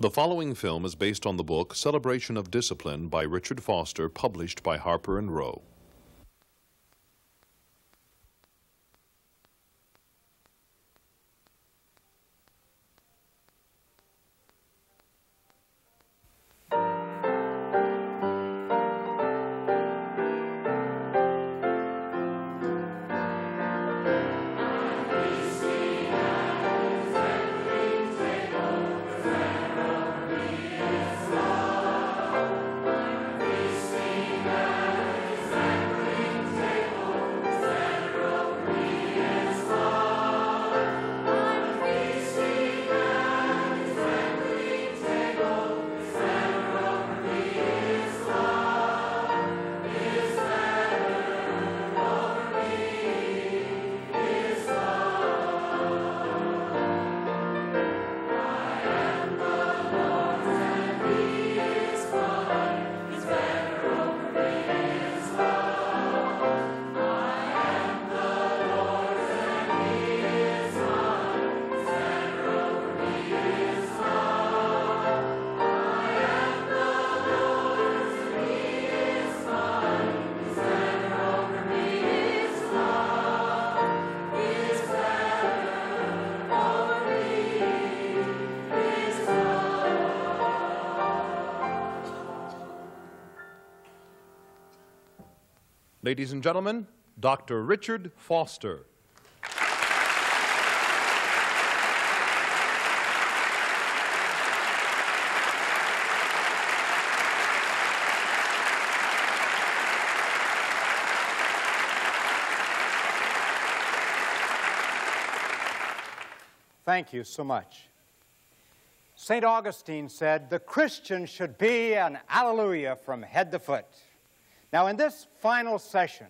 The following film is based on the book Celebration of Discipline by Richard Foster, published by Harper and Row. Ladies and gentlemen, Dr. Richard Foster. Thank you so much. St. Augustine said, The Christian should be an alleluia from head to foot. Now, in this final session,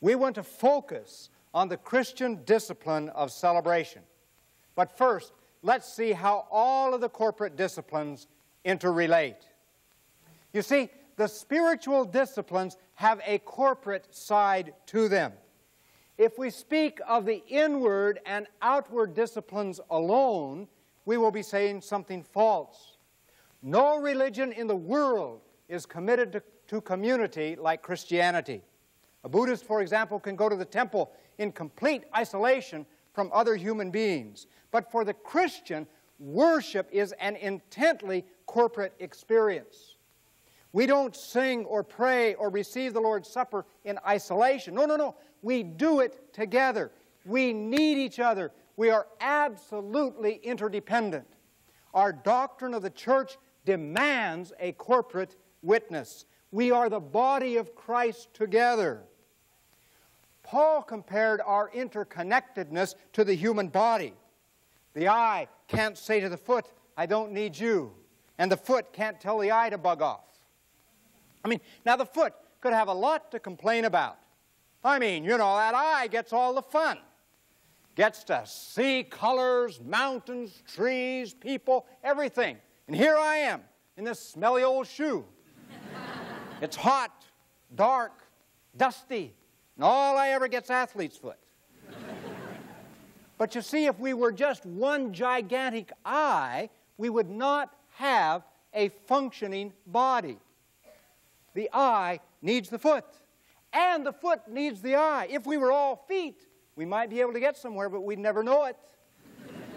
we want to focus on the Christian discipline of celebration. But first, let's see how all of the corporate disciplines interrelate. You see, the spiritual disciplines have a corporate side to them. If we speak of the inward and outward disciplines alone, we will be saying something false. No religion in the world is committed to to community like Christianity. A Buddhist, for example, can go to the temple in complete isolation from other human beings. But for the Christian, worship is an intently corporate experience. We don't sing or pray or receive the Lord's Supper in isolation. No, no, no. We do it together. We need each other. We are absolutely interdependent. Our doctrine of the church demands a corporate witness. We are the body of Christ together. Paul compared our interconnectedness to the human body. The eye can't say to the foot, I don't need you. And the foot can't tell the eye to bug off. I mean, now the foot could have a lot to complain about. I mean, you know, that eye gets all the fun. Gets to see colors, mountains, trees, people, everything. And here I am in this smelly old shoe. It's hot, dark, dusty, and all I ever get's athlete's foot. but you see, if we were just one gigantic eye, we would not have a functioning body. The eye needs the foot, and the foot needs the eye. If we were all feet, we might be able to get somewhere, but we'd never know it.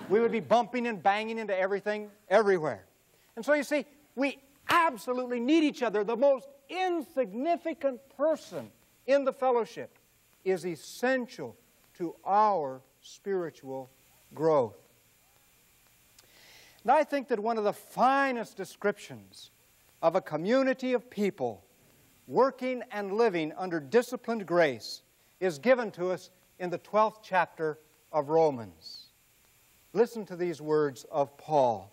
we would be bumping and banging into everything everywhere. And so you see, we absolutely need each other. The most insignificant person in the fellowship is essential to our spiritual growth. And I think that one of the finest descriptions of a community of people working and living under disciplined grace is given to us in the 12th chapter of Romans. Listen to these words of Paul.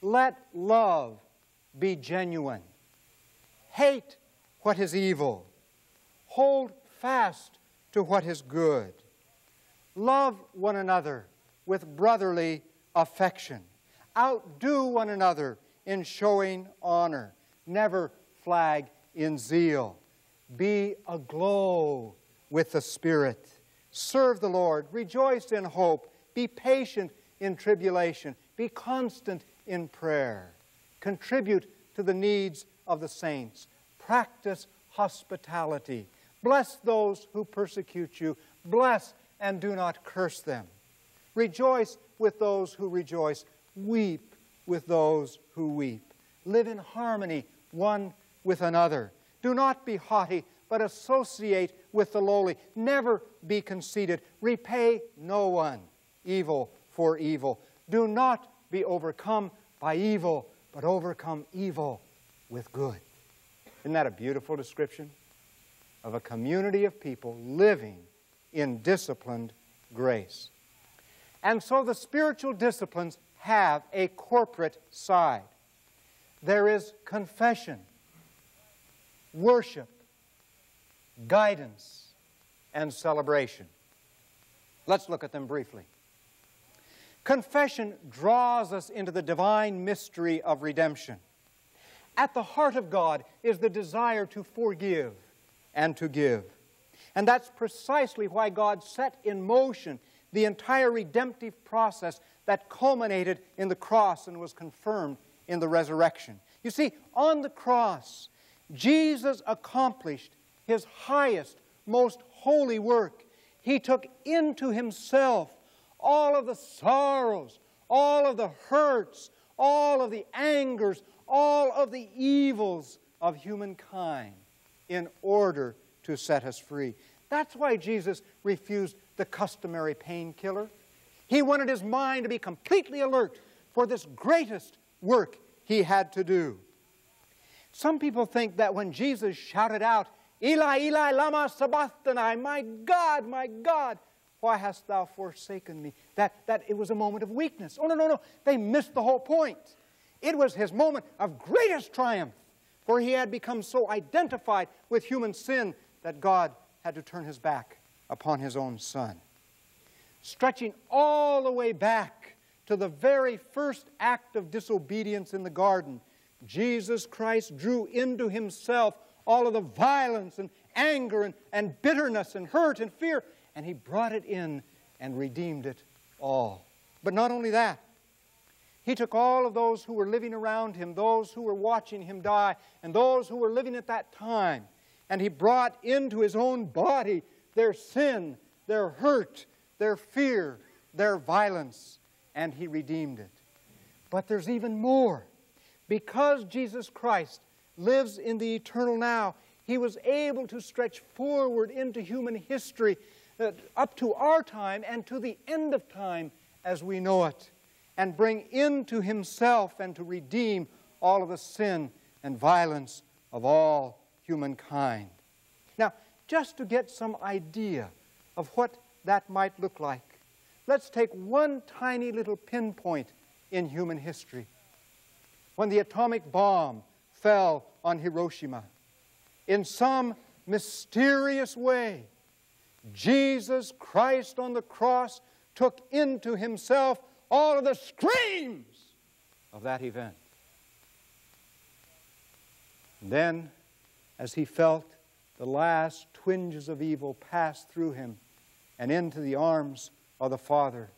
Let love be genuine. Hate what is evil. Hold fast to what is good. Love one another with brotherly affection. Outdo one another in showing honor. Never flag in zeal. Be aglow with the Spirit. Serve the Lord. Rejoice in hope. Be patient in tribulation. Be constant in prayer. Contribute to the needs of the saints. Practice hospitality. Bless those who persecute you. Bless and do not curse them. Rejoice with those who rejoice. Weep with those who weep. Live in harmony one with another. Do not be haughty, but associate with the lowly. Never be conceited. Repay no one evil for evil. Do not be overcome by evil, but overcome evil with good. Isn't that a beautiful description of a community of people living in disciplined grace? And so the spiritual disciplines have a corporate side. There is confession, worship, guidance, and celebration. Let's look at them briefly. Confession draws us into the divine mystery of redemption. At the heart of God is the desire to forgive and to give. And that's precisely why God set in motion the entire redemptive process that culminated in the cross and was confirmed in the resurrection. You see, on the cross, Jesus accomplished his highest, most holy work. He took into himself all of the sorrows, all of the hurts, all of the angers, all of the evils of humankind in order to set us free. That's why Jesus refused the customary painkiller. He wanted his mind to be completely alert for this greatest work he had to do. Some people think that when Jesus shouted out, Eli, Eli, lama sabachthani, my God, my God, why hast thou forsaken me? That, that it was a moment of weakness. Oh, no, no, no. They missed the whole point. It was his moment of greatest triumph, for he had become so identified with human sin that God had to turn his back upon his own son. Stretching all the way back to the very first act of disobedience in the garden, Jesus Christ drew into himself all of the violence and anger and, and bitterness and hurt and fear and he brought it in and redeemed it all. But not only that, he took all of those who were living around him, those who were watching him die, and those who were living at that time, and he brought into his own body their sin, their hurt, their fear, their violence, and he redeemed it. But there's even more. Because Jesus Christ lives in the eternal now, he was able to stretch forward into human history uh, up to our time and to the end of time as we know it, and bring into himself and to redeem all of the sin and violence of all humankind. Now, just to get some idea of what that might look like, let's take one tiny little pinpoint in human history. When the atomic bomb fell on Hiroshima, in some mysterious way, Jesus Christ on the cross took into himself all of the screams of that event. And then, as he felt the last twinges of evil pass through him and into the arms of the Father,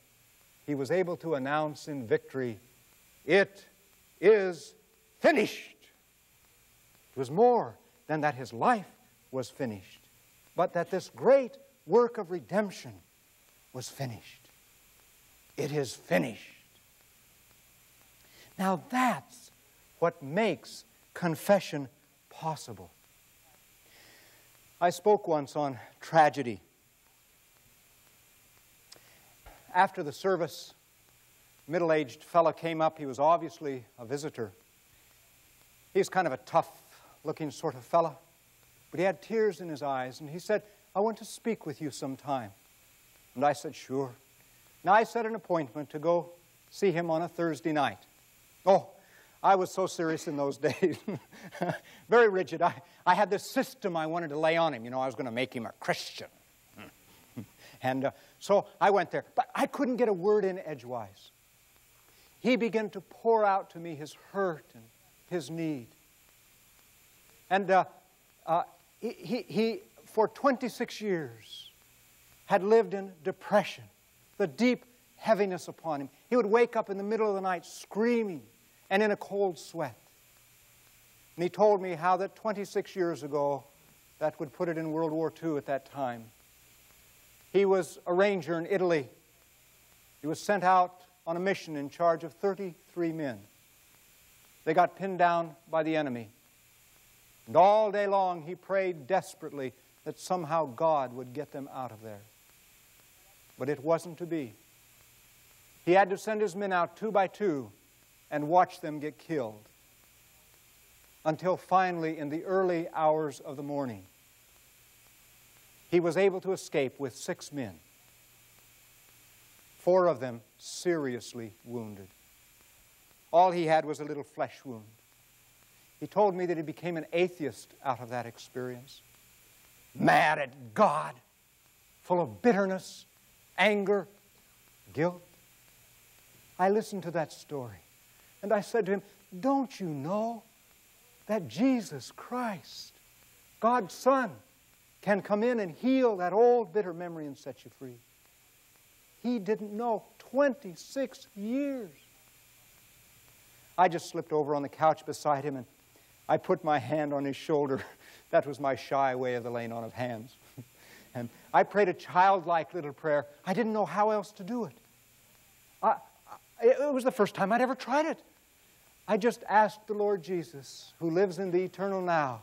he was able to announce in victory, It is finished. It was more than that his life was finished, but that this great work of redemption was finished. It is finished. Now that's what makes confession possible. I spoke once on tragedy. After the service, middle aged fellow came up. He was obviously a visitor. He was kind of a tough looking sort of fellow, but he had tears in his eyes, and he said, I want to speak with you sometime. And I said, Sure. Now I set an appointment to go see him on a Thursday night. Oh, I was so serious in those days. Very rigid. I, I had this system I wanted to lay on him. You know, I was going to make him a Christian. and uh, so I went there. But I couldn't get a word in edgewise. He began to pour out to me his hurt and his need. And uh, uh, he, he, he for 26 years had lived in depression, the deep heaviness upon him. He would wake up in the middle of the night screaming and in a cold sweat. And he told me how that 26 years ago, that would put it in World War II at that time, he was a ranger in Italy. He was sent out on a mission in charge of 33 men. They got pinned down by the enemy. And all day long he prayed desperately that somehow God would get them out of there. But it wasn't to be. He had to send his men out two by two and watch them get killed until finally, in the early hours of the morning, he was able to escape with six men, four of them seriously wounded. All he had was a little flesh wound. He told me that he became an atheist out of that experience, mad at God, full of bitterness, anger, guilt. I listened to that story and I said to him, Don't you know that Jesus Christ, God's Son, can come in and heal that old bitter memory and set you free? He didn't know 26 years. I just slipped over on the couch beside him and I put my hand on his shoulder. That was my shy way of the laying on of hands. And I prayed a childlike little prayer. I didn't know how else to do it. I, it was the first time I'd ever tried it. I just asked the Lord Jesus, who lives in the eternal now,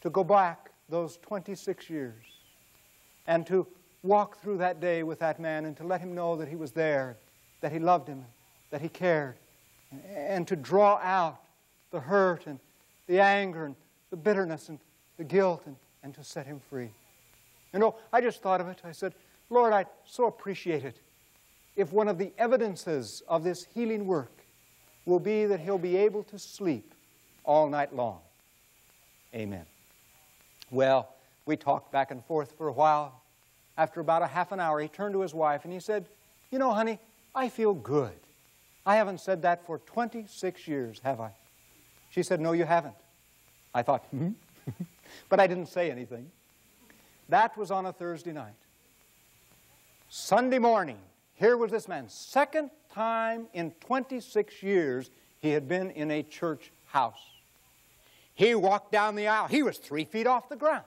to go back those 26 years and to walk through that day with that man and to let him know that he was there, that he loved him, that he cared, and to draw out the hurt and the anger and the bitterness and the guilt and, and to set him free. You know, I just thought of it. I said, Lord, I so appreciate it if one of the evidences of this healing work will be that he'll be able to sleep all night long. Amen. Well, we talked back and forth for a while. After about a half an hour, he turned to his wife and he said, You know, honey, I feel good. I haven't said that for 26 years, have I? She said, No, you haven't. I thought, hmm? but I didn't say anything. That was on a Thursday night. Sunday morning, here was this man, second time in 26 years he had been in a church house. He walked down the aisle. He was three feet off the ground.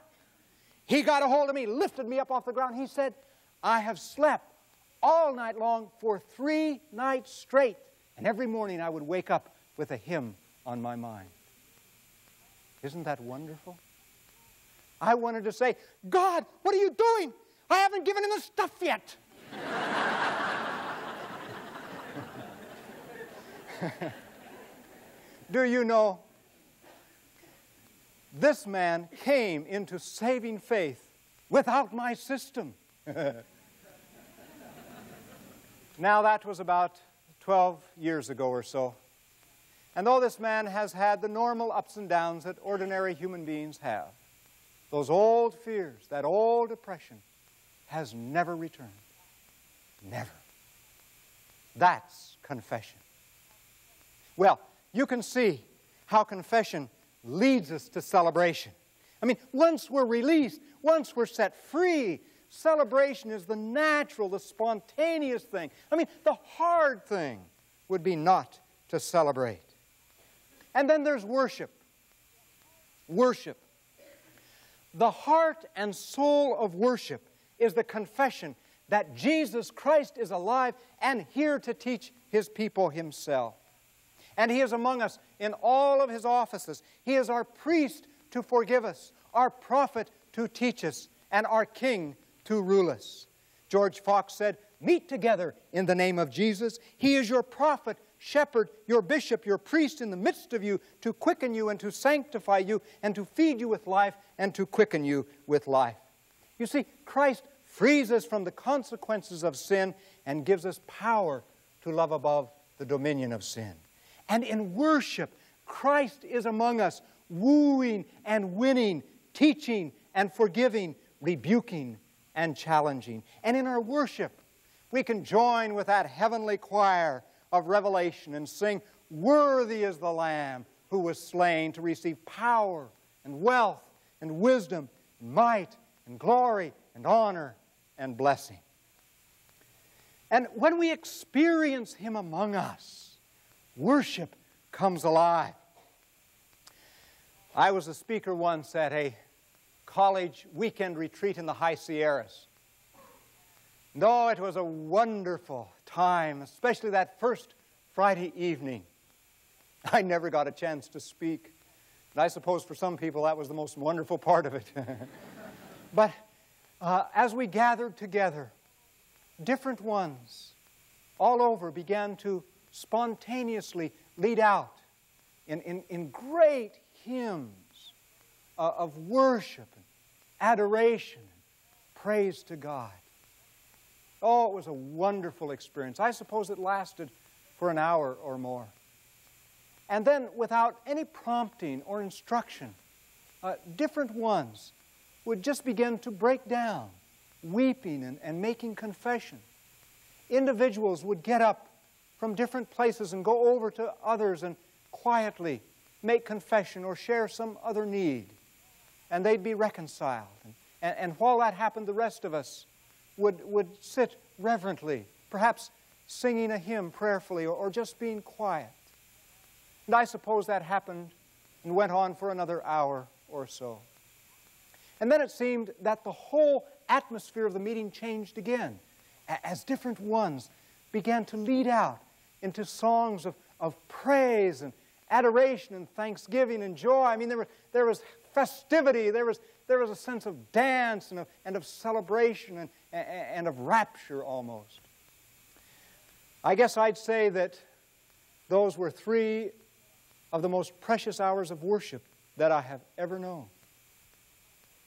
He got a hold of me, lifted me up off the ground. He said, I have slept all night long for three nights straight. And every morning I would wake up with a hymn on my mind. Isn't that wonderful? I wanted to say, God, what are you doing? I haven't given him the stuff yet. Do you know? This man came into saving faith without my system. now, that was about 12 years ago or so. And though this man has had the normal ups and downs that ordinary human beings have, those old fears, that old depression, has never returned. Never. That's confession. Well, you can see how confession leads us to celebration. I mean, once we're released, once we're set free, celebration is the natural, the spontaneous thing. I mean, the hard thing would be not to celebrate. And then there's worship. Worship. The heart and soul of worship is the confession that Jesus Christ is alive and here to teach his people himself. And he is among us in all of his offices. He is our priest to forgive us, our prophet to teach us, and our king to rule us. George Fox said, Meet together in the name of Jesus. He is your prophet shepherd, your bishop, your priest in the midst of you to quicken you and to sanctify you and to feed you with life and to quicken you with life. You see, Christ frees us from the consequences of sin and gives us power to love above the dominion of sin. And in worship, Christ is among us, wooing and winning, teaching and forgiving, rebuking and challenging. And in our worship, we can join with that heavenly choir of Revelation and sing, Worthy is the Lamb who was slain to receive power and wealth and wisdom and might and glory and honor and blessing. And when we experience Him among us, worship comes alive. I was a speaker once at a college weekend retreat in the High Sierras. No, it was a wonderful time, especially that first Friday evening. I never got a chance to speak. And I suppose for some people that was the most wonderful part of it. but uh, as we gathered together, different ones all over began to spontaneously lead out in, in, in great hymns uh, of worship and adoration and praise to God. Oh, it was a wonderful experience. I suppose it lasted for an hour or more. And then, without any prompting or instruction, uh, different ones would just begin to break down, weeping and, and making confession. Individuals would get up from different places and go over to others and quietly make confession or share some other need. And they'd be reconciled. And, and, and while that happened, the rest of us would, would sit reverently, perhaps singing a hymn prayerfully or, or just being quiet. And I suppose that happened and went on for another hour or so. And then it seemed that the whole atmosphere of the meeting changed again as different ones began to lead out into songs of, of praise and adoration and thanksgiving and joy. I mean, there, were, there was festivity, there was, there was a sense of dance and of, and of celebration and, and of rapture almost. I guess I'd say that those were three of the most precious hours of worship that I have ever known.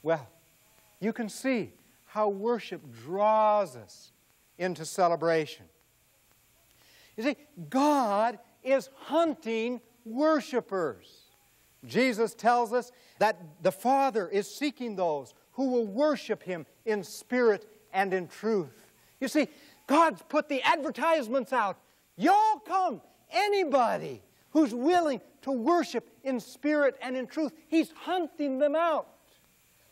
Well, you can see how worship draws us into celebration. You see, God is hunting worshipers. Jesus tells us that the Father is seeking those who will worship Him in spirit and in truth. You see, God's put the advertisements out. Y'all come, anybody who's willing to worship in spirit and in truth. He's hunting them out.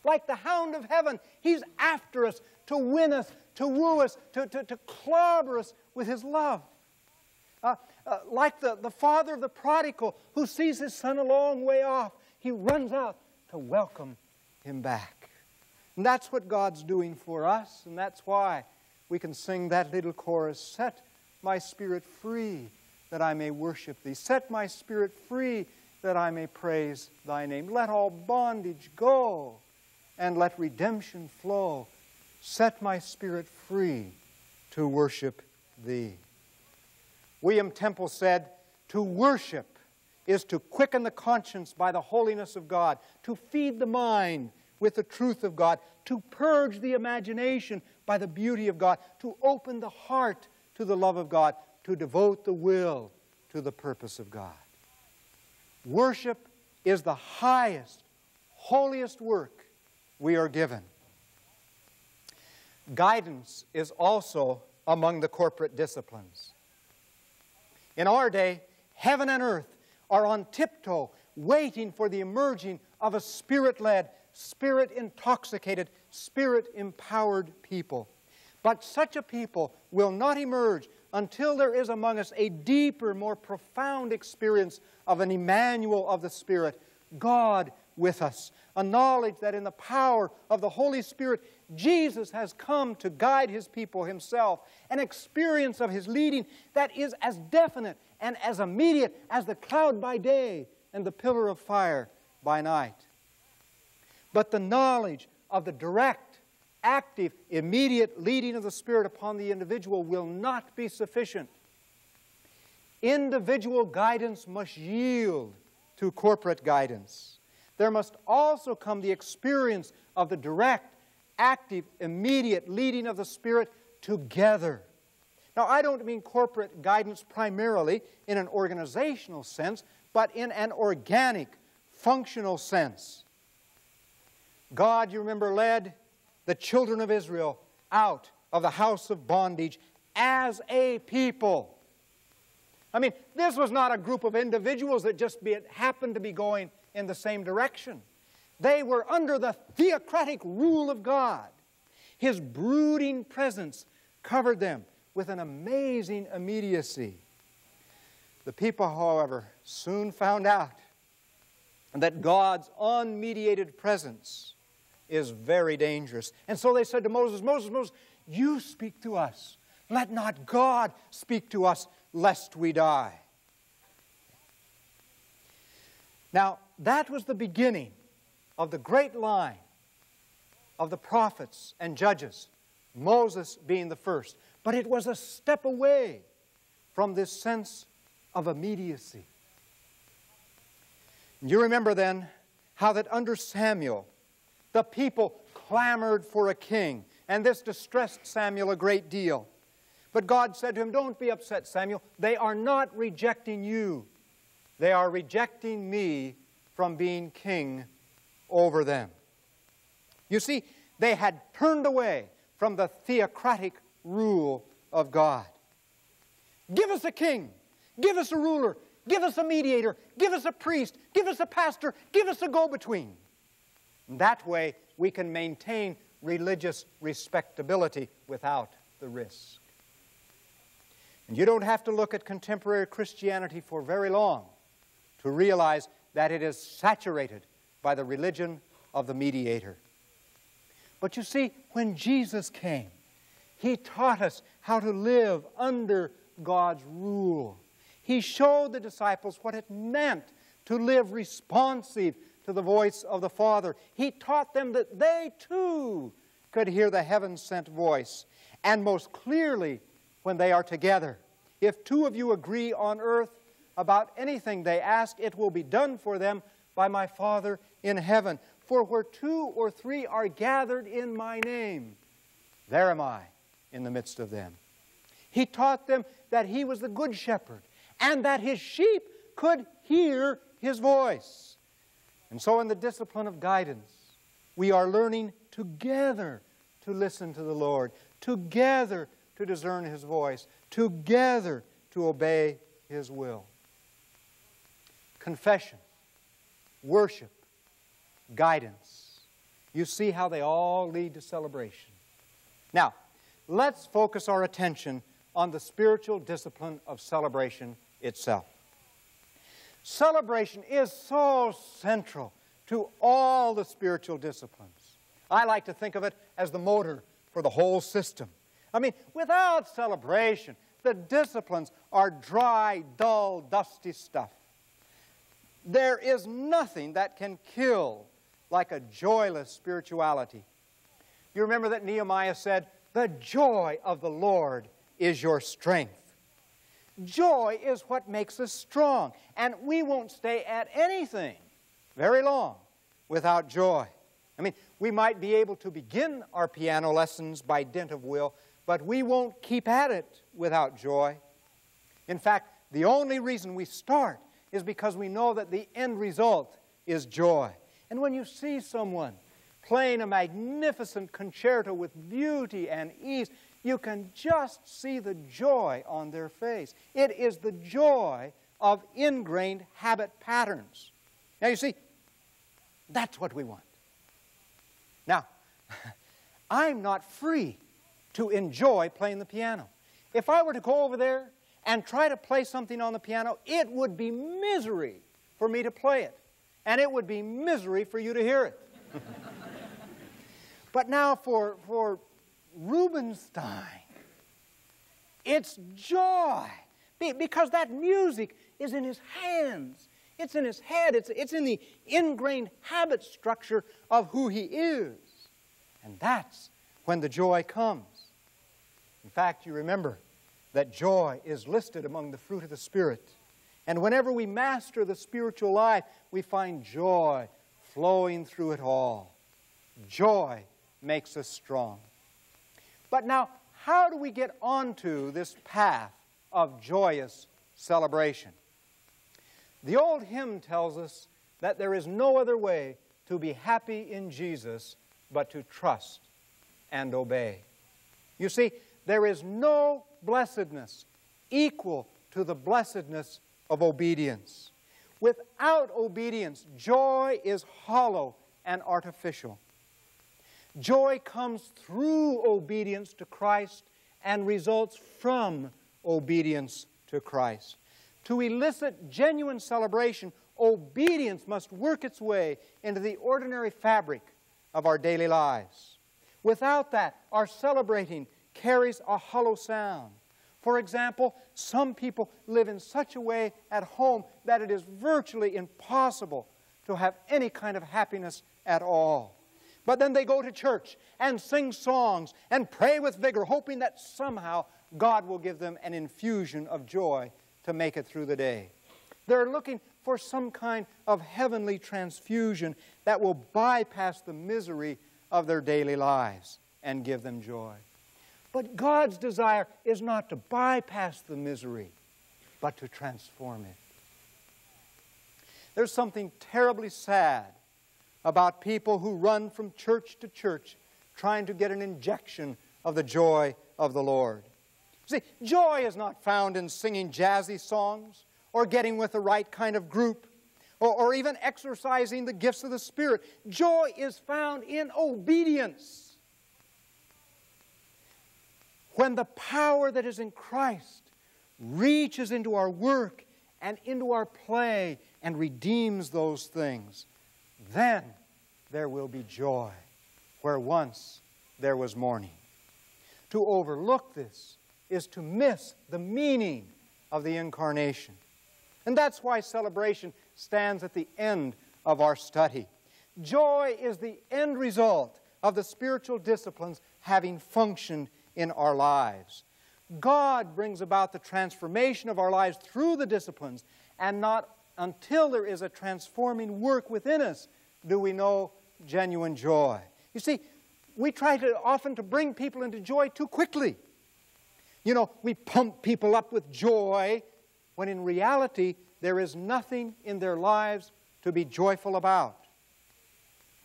Like the hound of heaven, He's after us to win us, to woo us, to, to, to clobber us with His love. Uh, uh, like the, the father of the prodigal who sees his son a long way off, he runs out to welcome him back. And that's what God's doing for us, and that's why we can sing that little chorus Set my spirit free that I may worship thee. Set my spirit free that I may praise thy name. Let all bondage go and let redemption flow. Set my spirit free to worship thee. William Temple said, To worship is to quicken the conscience by the holiness of God, to feed the mind with the truth of God, to purge the imagination by the beauty of God, to open the heart to the love of God, to devote the will to the purpose of God. Worship is the highest, holiest work we are given. Guidance is also among the corporate disciplines. In our day, heaven and earth are on tiptoe, waiting for the emerging of a spirit led, spirit intoxicated, spirit empowered people. But such a people will not emerge until there is among us a deeper, more profound experience of an Emmanuel of the Spirit, God with us, a knowledge that in the power of the Holy Spirit, Jesus has come to guide his people himself, an experience of his leading that is as definite and as immediate as the cloud by day and the pillar of fire by night. But the knowledge of the direct, active, immediate leading of the Spirit upon the individual will not be sufficient. Individual guidance must yield to corporate guidance there must also come the experience of the direct, active, immediate leading of the Spirit together. Now, I don't mean corporate guidance primarily in an organizational sense, but in an organic, functional sense. God, you remember, led the children of Israel out of the house of bondage as a people. I mean, this was not a group of individuals that just be, happened to be going in the same direction. They were under the theocratic rule of God. His brooding presence covered them with an amazing immediacy. The people, however, soon found out that God's unmediated presence is very dangerous. And so they said to Moses, Moses, Moses, you speak to us. Let not God speak to us, lest we die. Now, that was the beginning of the great line of the prophets and judges, Moses being the first. But it was a step away from this sense of immediacy. You remember then how that under Samuel, the people clamored for a king, and this distressed Samuel a great deal. But God said to him, Don't be upset, Samuel. They are not rejecting you, they are rejecting me from being king over them. You see, they had turned away from the theocratic rule of God. Give us a king, give us a ruler, give us a mediator, give us a priest, give us a pastor, give us a go between. That way, we can maintain religious respectability without the risk. And you don't have to look at contemporary Christianity for very long to realize that it is saturated by the religion of the mediator. But you see, when Jesus came, he taught us how to live under God's rule. He showed the disciples what it meant to live responsive to the voice of the Father. He taught them that they too could hear the heaven sent voice, and most clearly when they are together. If two of you agree on earth about anything they ask, it will be done for them by my Father in heaven. For where two or three are gathered in my name, there am I in the midst of them. He taught them that he was the good shepherd and that his sheep could hear his voice. And so, in the discipline of guidance, we are learning together to listen to the Lord, together to discern his voice, together to obey his will. Confession, worship, guidance. You see how they all lead to celebration. Now, let's focus our attention on the spiritual discipline of celebration itself. Celebration is so central to all the spiritual disciplines. I like to think of it as the motor for the whole system. I mean, without celebration, the disciplines are dry, dull, dusty stuff. There is nothing that can kill like a joyless spirituality. You remember that Nehemiah said, The joy of the Lord is your strength. Joy is what makes us strong, and we won't stay at anything very long without joy. I mean, we might be able to begin our piano lessons by dint of will, but we won't keep at it without joy. In fact, the only reason we start is because we know that the end result is joy. And when you see someone playing a magnificent concerto with beauty and ease, you can just see the joy on their face. It is the joy of ingrained habit patterns. Now, you see, that's what we want. Now, I'm not free to enjoy playing the piano. If I were to go over there and try to play something on the piano, it would be misery for me to play it, and it would be misery for you to hear it. but now, for, for Rubinstein. It's joy because that music is in his hands. It's in his head. It's, it's in the ingrained habit structure of who he is. And that's when the joy comes. In fact, you remember that joy is listed among the fruit of the Spirit. And whenever we master the spiritual life, we find joy flowing through it all. Joy makes us strong. But now, how do we get onto this path of joyous celebration? The old hymn tells us that there is no other way to be happy in Jesus but to trust and obey. You see, there is no blessedness equal to the blessedness of obedience. Without obedience, joy is hollow and artificial. Joy comes through obedience to Christ and results from obedience to Christ. To elicit genuine celebration, obedience must work its way into the ordinary fabric of our daily lives. Without that, our celebrating carries a hollow sound. For example, some people live in such a way at home that it is virtually impossible to have any kind of happiness at all. But then they go to church and sing songs and pray with vigor, hoping that somehow God will give them an infusion of joy to make it through the day. They're looking for some kind of heavenly transfusion that will bypass the misery of their daily lives and give them joy. But God's desire is not to bypass the misery, but to transform it. There's something terribly sad about people who run from church to church trying to get an injection of the joy of the Lord. See, joy is not found in singing jazzy songs or getting with the right kind of group or, or even exercising the gifts of the Spirit. Joy is found in obedience. When the power that is in Christ reaches into our work and into our play and redeems those things, then there will be joy where once there was mourning. To overlook this is to miss the meaning of the incarnation. And that's why celebration stands at the end of our study. Joy is the end result of the spiritual disciplines having functioned in our lives. God brings about the transformation of our lives through the disciplines, and not until there is a transforming work within us do we know genuine joy. You see, we try to often to bring people into joy too quickly. You know, we pump people up with joy when in reality there is nothing in their lives to be joyful about.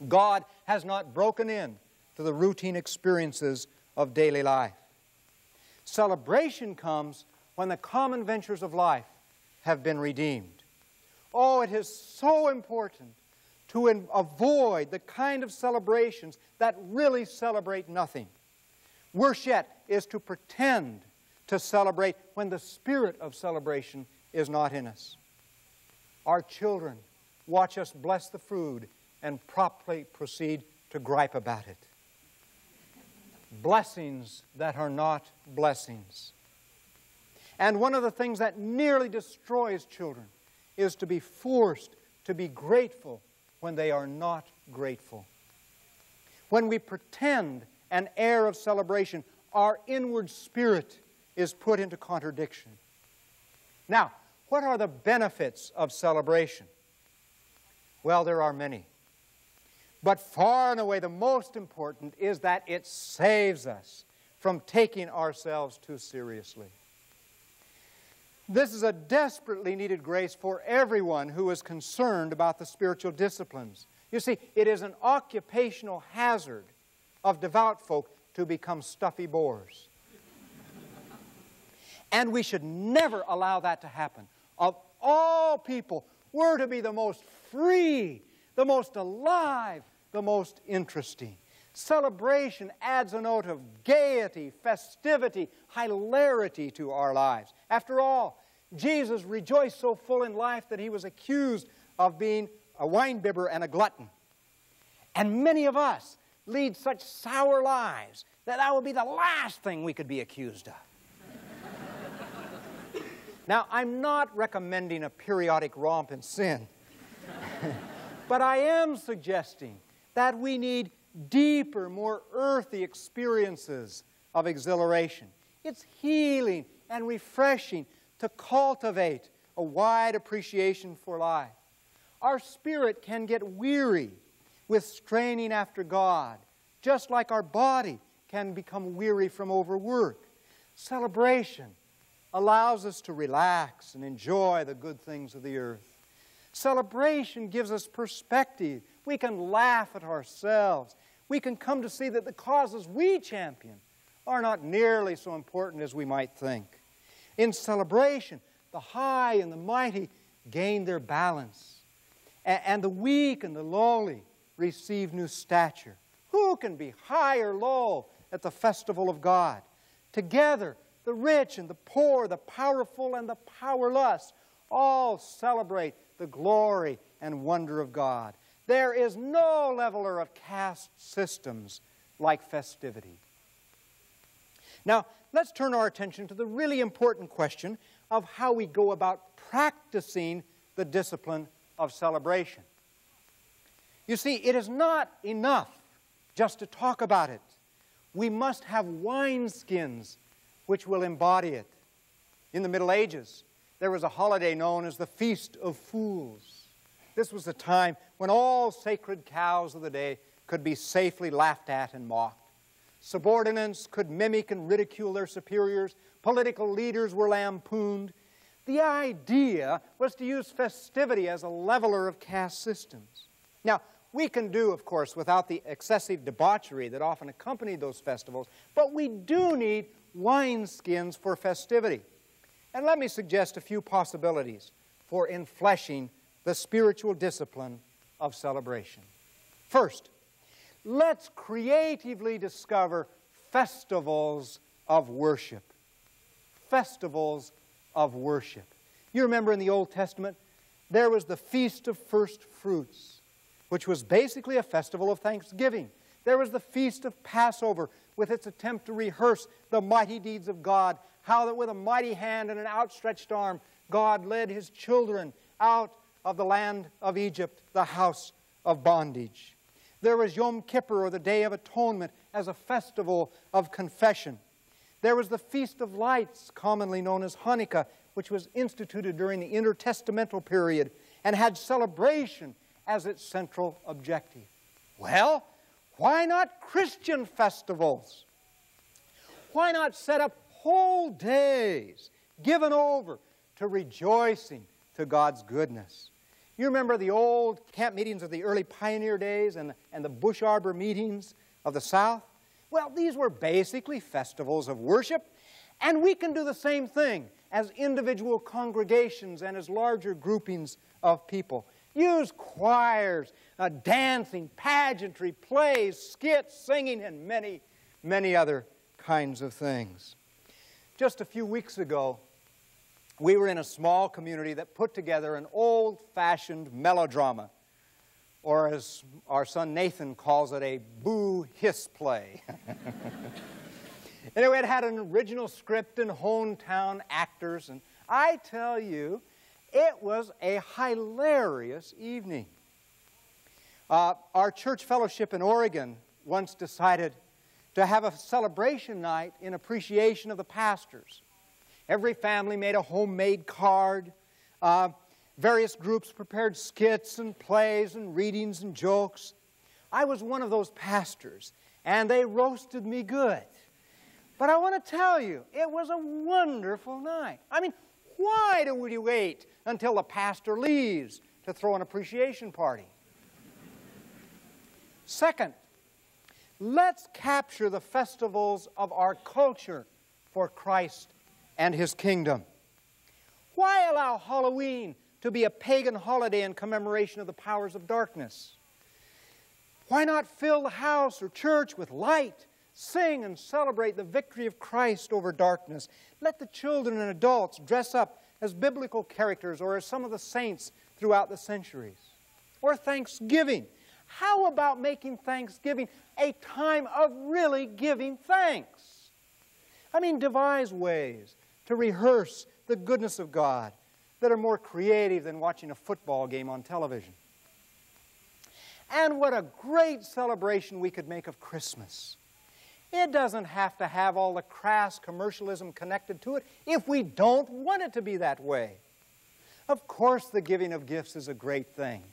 God has not broken in to the routine experiences of daily life. Celebration comes when the common ventures of life have been redeemed. Oh, it is so important to avoid the kind of celebrations that really celebrate nothing. Worse yet is to pretend to celebrate when the spirit of celebration is not in us. Our children watch us bless the food and promptly proceed to gripe about it. Blessings that are not blessings. And one of the things that nearly destroys children is to be forced to be grateful when they are not grateful. When we pretend an air of celebration, our inward spirit is put into contradiction. Now, what are the benefits of celebration? Well, there are many. But far and away the most important is that it saves us from taking ourselves too seriously. This is a desperately needed grace for everyone who is concerned about the spiritual disciplines. You see, it is an occupational hazard of devout folk to become stuffy bores. and we should never allow that to happen. Of all people, we're to be the most free, the most alive, the most interesting. Celebration adds a note of gaiety, festivity, hilarity to our lives. After all, Jesus rejoiced so full in life that he was accused of being a winebibber and a glutton. And many of us lead such sour lives that that would be the last thing we could be accused of. now, I'm not recommending a periodic romp in sin, but I am suggesting that we need deeper, more earthy experiences of exhilaration. It's healing and refreshing to cultivate a wide appreciation for life. Our spirit can get weary with straining after God, just like our body can become weary from overwork. Celebration allows us to relax and enjoy the good things of the earth. Celebration gives us perspective. We can laugh at ourselves we can come to see that the causes we champion are not nearly so important as we might think. In celebration, the high and the mighty gain their balance, and the weak and the lowly receive new stature. Who can be high or low at the festival of God? Together, the rich and the poor, the powerful and the powerless, all celebrate the glory and wonder of God. There is no leveler of caste systems like festivity. Now, let's turn our attention to the really important question of how we go about practicing the discipline of celebration. You see, it is not enough just to talk about it. We must have wineskins which will embody it. In the Middle Ages, there was a holiday known as the Feast of Fools. This was the time when all sacred cows of the day could be safely laughed at and mocked. Subordinates could mimic and ridicule their superiors. Political leaders were lampooned. The idea was to use festivity as a leveler of caste systems. Now, we can do, of course, without the excessive debauchery that often accompanied those festivals, but we do need wineskins for festivity. And let me suggest a few possibilities for enfleshing the spiritual discipline of celebration. First, let's creatively discover festivals of worship. Festivals of worship. You remember in the Old Testament, there was the Feast of First Fruits, which was basically a festival of thanksgiving. There was the Feast of Passover, with its attempt to rehearse the mighty deeds of God, how that with a mighty hand and an outstretched arm, God led his children out of the land of Egypt, the house of bondage. There was Yom Kippur, or the Day of Atonement, as a festival of confession. There was the Feast of Lights, commonly known as Hanukkah, which was instituted during the intertestamental period and had celebration as its central objective. Well, why not Christian festivals? Why not set up whole days given over to rejoicing to God's goodness? You remember the old camp meetings of the early pioneer days and, and the bush arbor meetings of the South? Well, these were basically festivals of worship, and we can do the same thing as individual congregations and as larger groupings of people. Use choirs, uh, dancing, pageantry, plays, skits, singing, and many, many other kinds of things. Just a few weeks ago, we were in a small community that put together an old fashioned melodrama, or as our son Nathan calls it, a boo hiss play. anyway, it had an original script and hometown actors, and I tell you, it was a hilarious evening. Uh, our church fellowship in Oregon once decided to have a celebration night in appreciation of the pastors. Every family made a homemade card. Uh, various groups prepared skits and plays and readings and jokes. I was one of those pastors, and they roasted me good. But I want to tell you, it was a wonderful night. I mean, why do we wait until the pastor leaves to throw an appreciation party? Second, let's capture the festivals of our culture for Christ and his kingdom. Why allow Halloween to be a pagan holiday in commemoration of the powers of darkness? Why not fill the house or church with light, sing and celebrate the victory of Christ over darkness? Let the children and adults dress up as biblical characters or as some of the saints throughout the centuries. Or Thanksgiving. How about making Thanksgiving a time of really giving thanks? I mean, devise ways to rehearse the goodness of God that are more creative than watching a football game on television. And what a great celebration we could make of Christmas. It doesn't have to have all the crass commercialism connected to it if we don't want it to be that way. Of course, the giving of gifts is a great thing,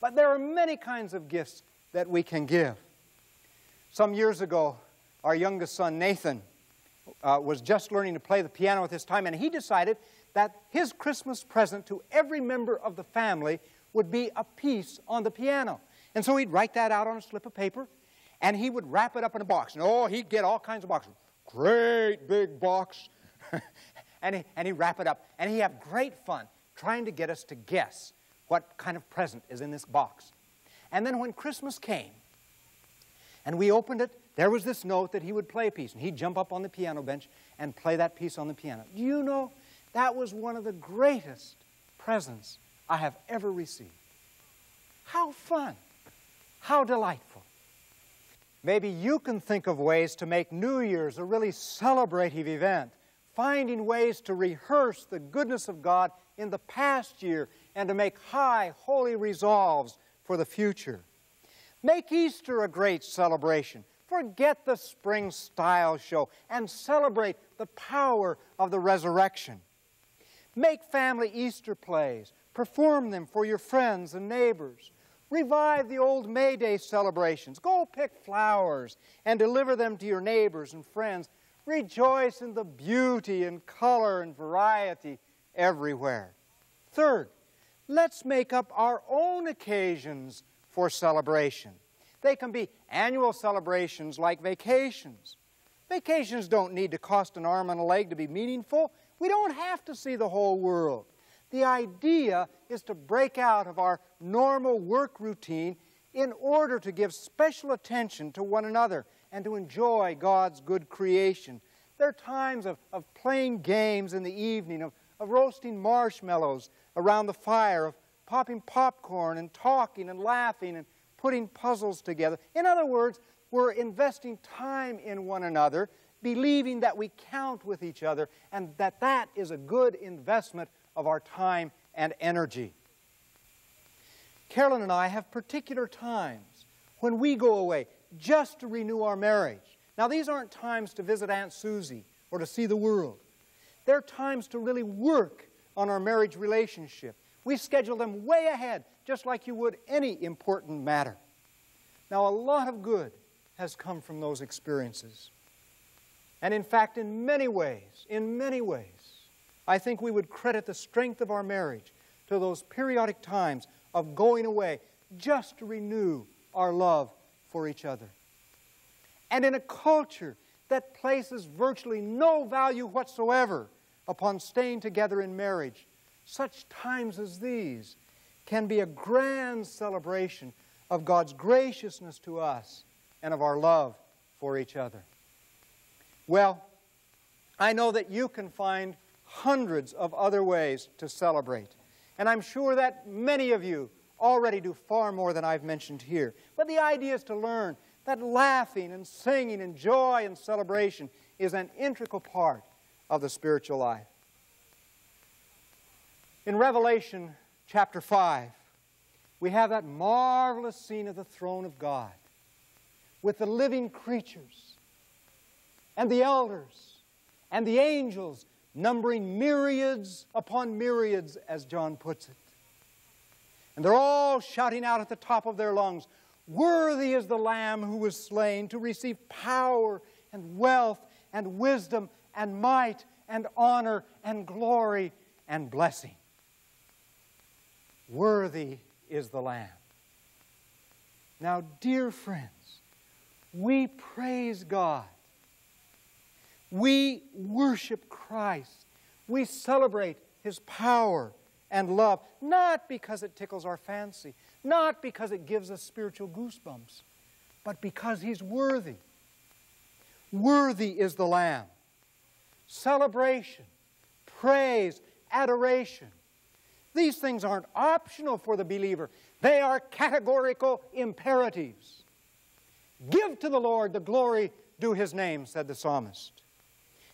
but there are many kinds of gifts that we can give. Some years ago, our youngest son, Nathan, uh, was just learning to play the piano at this time, and he decided that his Christmas present to every member of the family would be a piece on the piano. And so he'd write that out on a slip of paper, and he would wrap it up in a box. And oh, he'd get all kinds of boxes. Great big box. and, he, and he'd wrap it up, and he'd have great fun trying to get us to guess what kind of present is in this box. And then when Christmas came, and we opened it, there was this note that he would play a piece, and he'd jump up on the piano bench and play that piece on the piano. Do you know that was one of the greatest presents I have ever received. How fun! How delightful! Maybe you can think of ways to make New Year's a really celebrative event, finding ways to rehearse the goodness of God in the past year and to make high, holy resolves for the future. Make Easter a great celebration. Forget the spring style show and celebrate the power of the resurrection. Make family Easter plays. Perform them for your friends and neighbors. Revive the old May Day celebrations. Go pick flowers and deliver them to your neighbors and friends. Rejoice in the beauty and color and variety everywhere. Third, let's make up our own occasions for celebration. They can be annual celebrations like vacations. Vacations don't need to cost an arm and a leg to be meaningful. We don't have to see the whole world. The idea is to break out of our normal work routine in order to give special attention to one another and to enjoy God's good creation. There are times of, of playing games in the evening, of, of roasting marshmallows around the fire, of popping popcorn and talking and laughing and putting puzzles together. In other words, we're investing time in one another, believing that we count with each other and that that is a good investment of our time and energy. Carolyn and I have particular times when we go away just to renew our marriage. Now, these aren't times to visit Aunt Susie or to see the world. They're times to really work on our marriage relationship. We schedule them way ahead, just like you would any important matter. Now, a lot of good has come from those experiences. And in fact, in many ways, in many ways, I think we would credit the strength of our marriage to those periodic times of going away just to renew our love for each other. And in a culture that places virtually no value whatsoever upon staying together in marriage, such times as these can be a grand celebration of God's graciousness to us and of our love for each other. Well, I know that you can find hundreds of other ways to celebrate. And I'm sure that many of you already do far more than I've mentioned here. But the idea is to learn that laughing and singing and joy and celebration is an integral part of the spiritual life. In Revelation chapter 5, we have that marvelous scene of the throne of God with the living creatures and the elders and the angels numbering myriads upon myriads, as John puts it. And they're all shouting out at the top of their lungs, Worthy is the Lamb who was slain to receive power and wealth and wisdom and might and honor and glory and blessing. Worthy is the Lamb. Now, dear friends, we praise God we worship Christ. We celebrate His power and love, not because it tickles our fancy, not because it gives us spiritual goosebumps, but because He's worthy. Worthy is the Lamb. Celebration, praise, adoration. These things aren't optional for the believer, they are categorical imperatives. Give to the Lord the glory due His name, said the psalmist.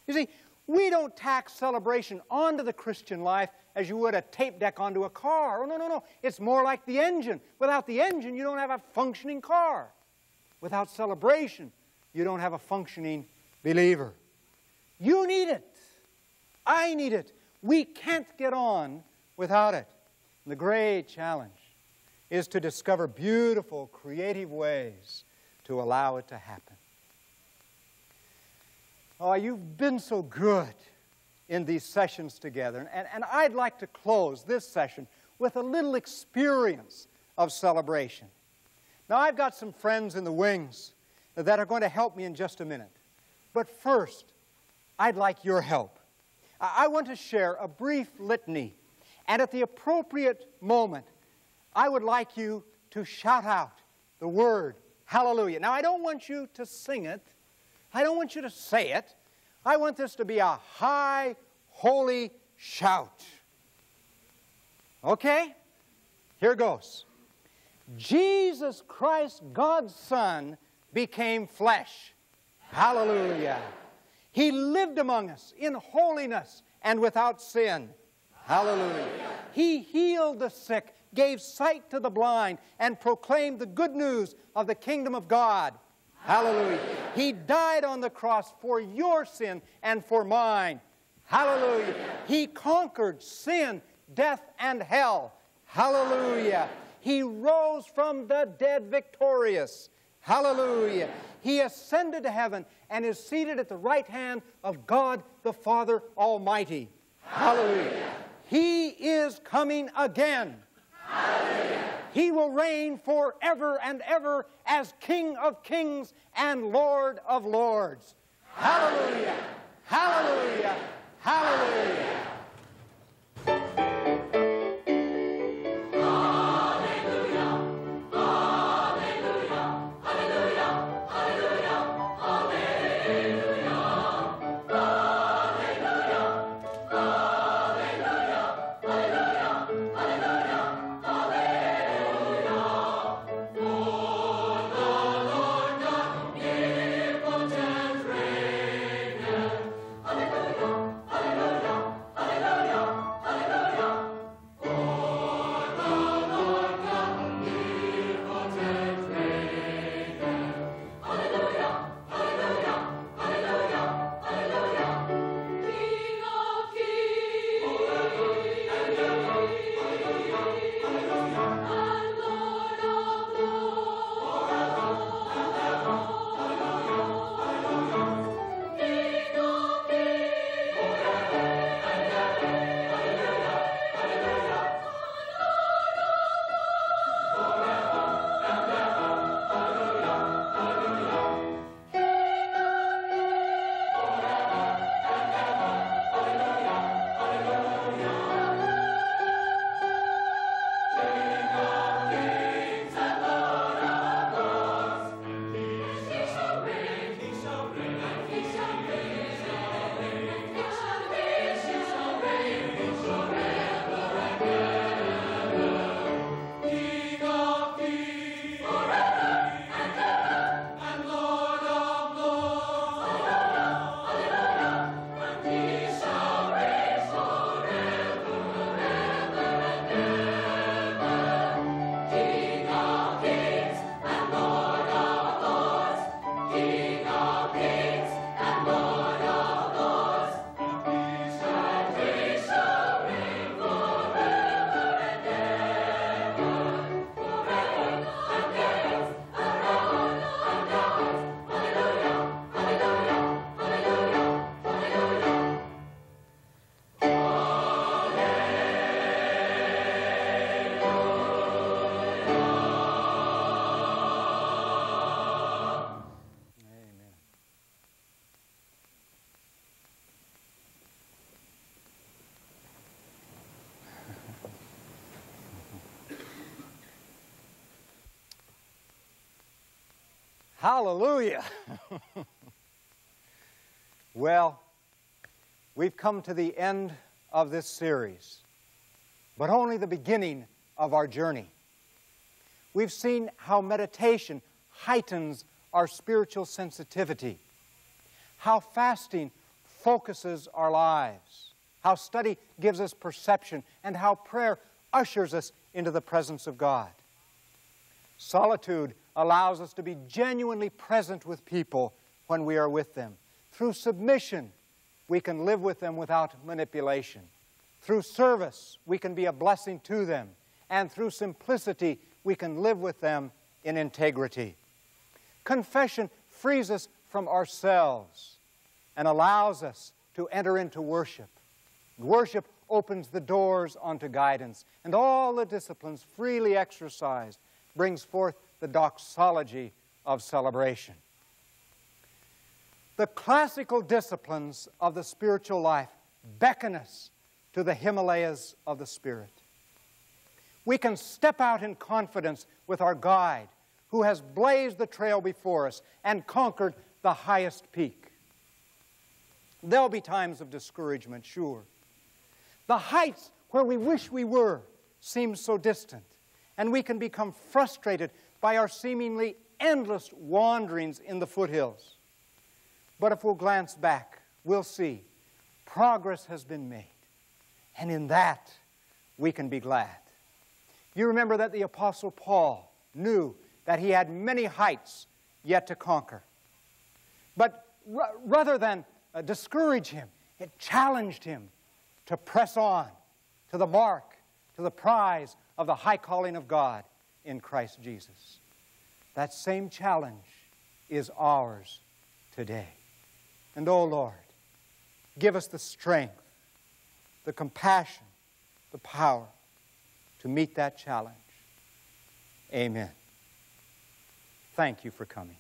You see, we don't tax celebration onto the Christian life as you would a tape deck onto a car. Oh, no, no, no. It's more like the engine. Without the engine, you don't have a functioning car. Without celebration, you don't have a functioning believer. You need it. I need it. We can't get on without it. And the great challenge is to discover beautiful, creative ways to allow it to happen. Oh, you've been so good in these sessions together. And, and I'd like to close this session with a little experience of celebration. Now, I've got some friends in the wings that are going to help me in just a minute. But first, I'd like your help. I want to share a brief litany, and at the appropriate moment, I would like you to shout out the word hallelujah. Now, I don't want you to sing it, I don't want you to say it. I want this to be a high, holy shout. Okay? Here goes. Jesus Christ, God's Son, became flesh. Hallelujah. He lived among us in holiness and without sin. Hallelujah. He healed the sick, gave sight to the blind, and proclaimed the good news of the kingdom of God. Hallelujah. He died on the cross for your sin and for mine. Hallelujah. He conquered sin, death, and hell. Hallelujah. He rose from the dead victorious. Hallelujah. He ascended to heaven and is seated at the right hand of God the Father Almighty. Hallelujah. He is coming again. Hallelujah. He will reign forever and ever as King of kings and Lord of lords. Hallelujah. Hallelujah. Hallelujah. Hallelujah. Well, we've come to the end of this series, but only the beginning of our journey. We've seen how meditation heightens our spiritual sensitivity, how fasting focuses our lives, how study gives us perception, and how prayer ushers us into the presence of God. Solitude allows us to be genuinely present with people when we are with them. Through submission, we can live with them without manipulation. Through service, we can be a blessing to them. And through simplicity, we can live with them in integrity. Confession frees us from ourselves and allows us to enter into worship. Worship opens the doors onto guidance, and all the disciplines freely exercised brings forth the doxology of celebration. The classical disciplines of the spiritual life beckon us to the Himalayas of the Spirit. We can step out in confidence with our guide who has blazed the trail before us and conquered the highest peak. There'll be times of discouragement, sure. The heights where we wish we were seem so distant, and we can become frustrated by our seemingly endless wanderings in the foothills. But if we'll glance back, we'll see progress has been made. And in that, we can be glad. You remember that the Apostle Paul knew that he had many heights yet to conquer. But rather than uh, discourage him, it challenged him to press on to the mark, to the prize of the high calling of God in Christ Jesus. That same challenge is ours today. And oh Lord, give us the strength, the compassion, the power to meet that challenge. Amen. Thank you for coming.